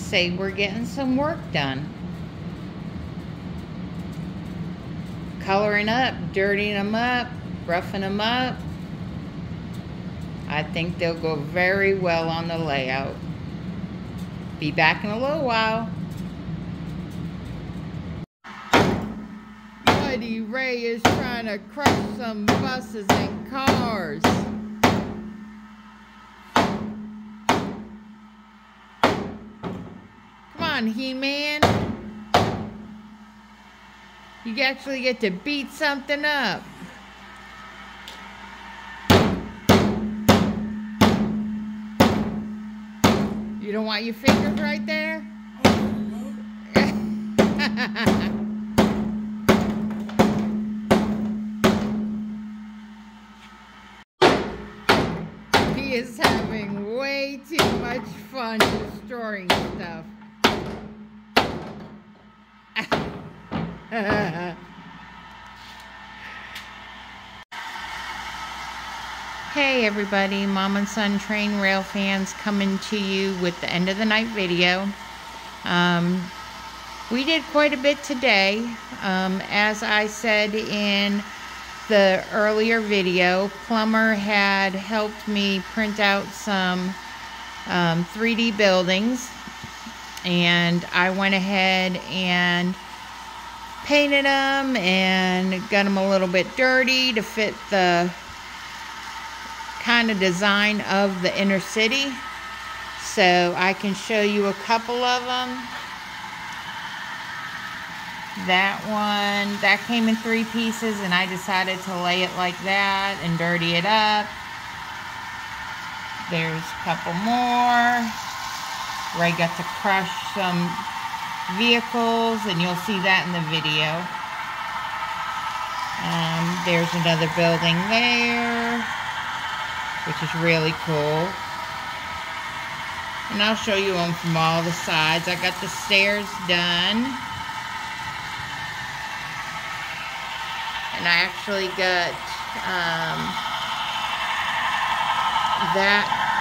say we're getting some work done. Coloring up, dirtying them up, roughing them up. I think they'll go very well on the layout. Be back in a little while. Buddy Ray is trying to crush some buses and cars. On, He-Man. You actually get to beat something up. You don't want your fingers right there? he is having way too much fun destroying stuff. Hey everybody, Mom and Son Train Rail fans coming to you with the end of the night video. Um, we did quite a bit today. Um, as I said in the earlier video, Plumber had helped me print out some um, 3D buildings and I went ahead and painted them and got them a little bit dirty to fit the kind of design of the inner city. So I can show you a couple of them. That one, that came in three pieces and I decided to lay it like that and dirty it up. There's a couple more. Ray got to crush some vehicles and you'll see that in the video. Um, there's another building there which is really cool. And I'll show you them from all the sides. I got the stairs done. And I actually got um, that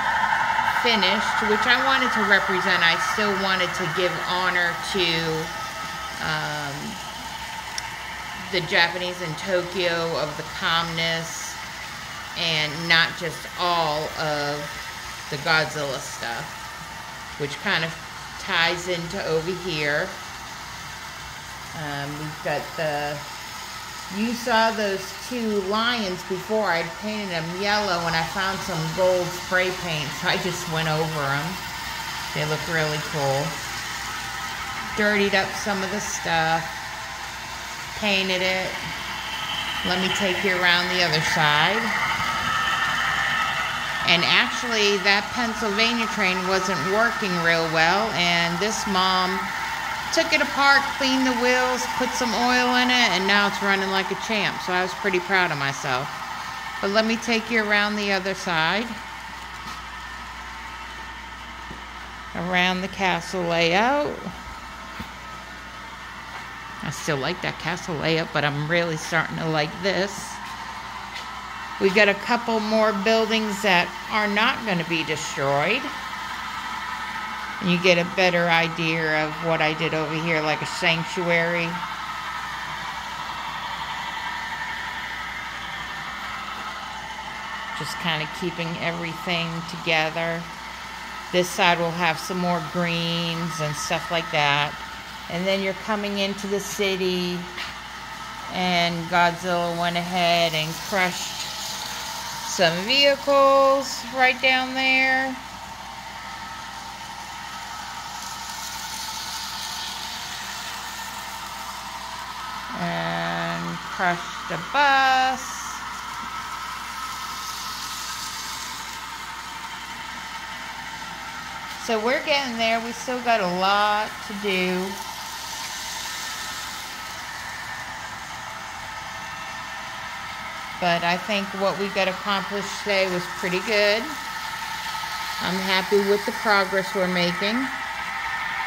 finished, which I wanted to represent. I still wanted to give honor to um, the Japanese in Tokyo of the calmness and not just all of the Godzilla stuff, which kind of ties into over here. Um, we've got the, you saw those two lions before. I'd painted them yellow and I found some gold spray paint, so I just went over them. They look really cool. Dirtied up some of the stuff, painted it. Let me take you around the other side. And actually, that Pennsylvania train wasn't working real well, and this mom took it apart, cleaned the wheels, put some oil in it, and now it's running like a champ. So I was pretty proud of myself. But let me take you around the other side. Around the castle layout. I still like that castle layout, but I'm really starting to like this. We've got a couple more buildings that are not going to be destroyed. And you get a better idea of what I did over here, like a sanctuary. Just kind of keeping everything together. This side will have some more greens and stuff like that. And then you're coming into the city and Godzilla went ahead and crushed some vehicles right down there. Crushed a bus. So we're getting there. We still got a lot to do. But I think what we got accomplished today was pretty good. I'm happy with the progress we're making.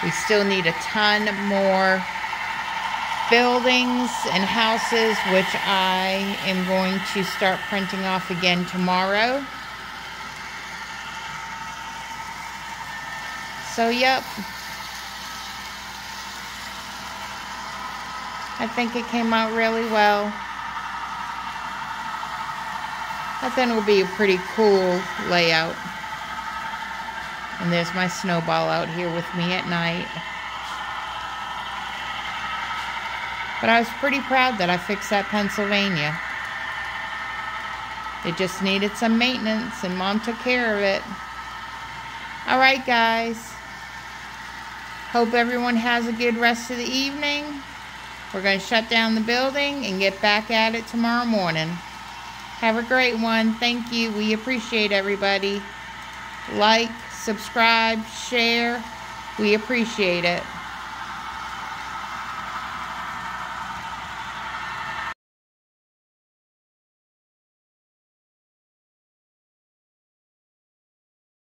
We still need a ton more buildings and houses, which I am going to start printing off again tomorrow. So, yep. I think it came out really well. I think it will be a pretty cool layout. And there's my snowball out here with me at night. But I was pretty proud that I fixed that Pennsylvania. It just needed some maintenance and mom took care of it. Alright guys. Hope everyone has a good rest of the evening. We're going to shut down the building and get back at it tomorrow morning. Have a great one. Thank you. We appreciate everybody. Like, subscribe, share. We appreciate it.